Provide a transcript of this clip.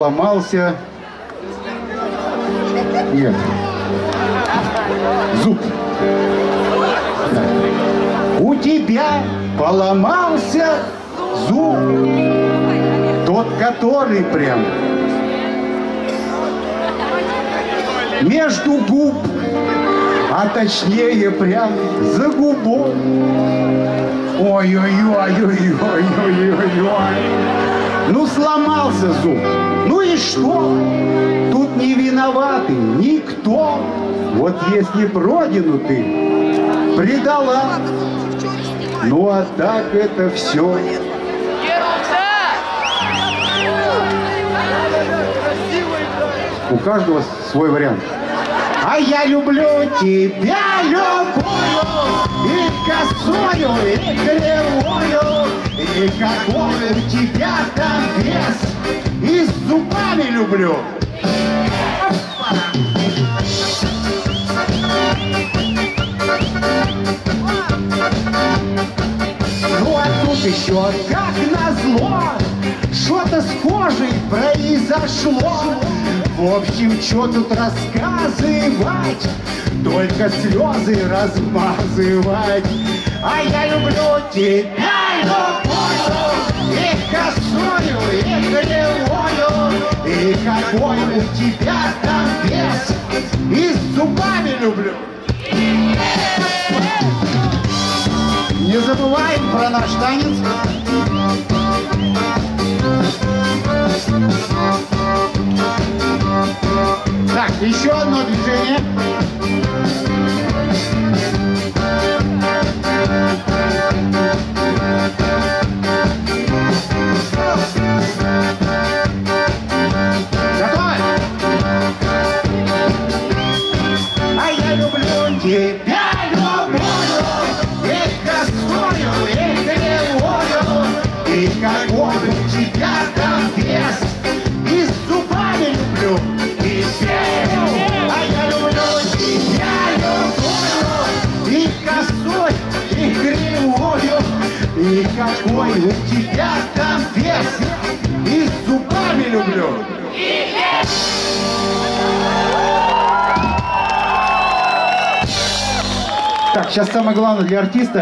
Ломался. Нет. Зуб. У тебя поломался зуб. Тот, который прям между губ, а точнее прям за губой. Ой-ой-ой-ой-ой-ой-ой. Ну, сломался зуб. Ну и что? Тут не виноваты никто. Вот если родину ты предала, ну а так это все. У каждого свой вариант. А я люблю тебя любую, и косую, и кривую, и какой у тебя там вес, и люблю. Ну а тут еще, как назло, что-то с кожей произошло. В общем, что тут рассказывать, только слезы размазывать. А я люблю тебя, и какой у тебя там вес, и с зубами люблю. Не забываем про наш танец. Так, еще одно движение. Я люблю тебя, и и и вес, и и. А я люблю и косой, и кривую, и какой у тебя там вес, и зубами люблю. Так, сейчас самое главное для артиста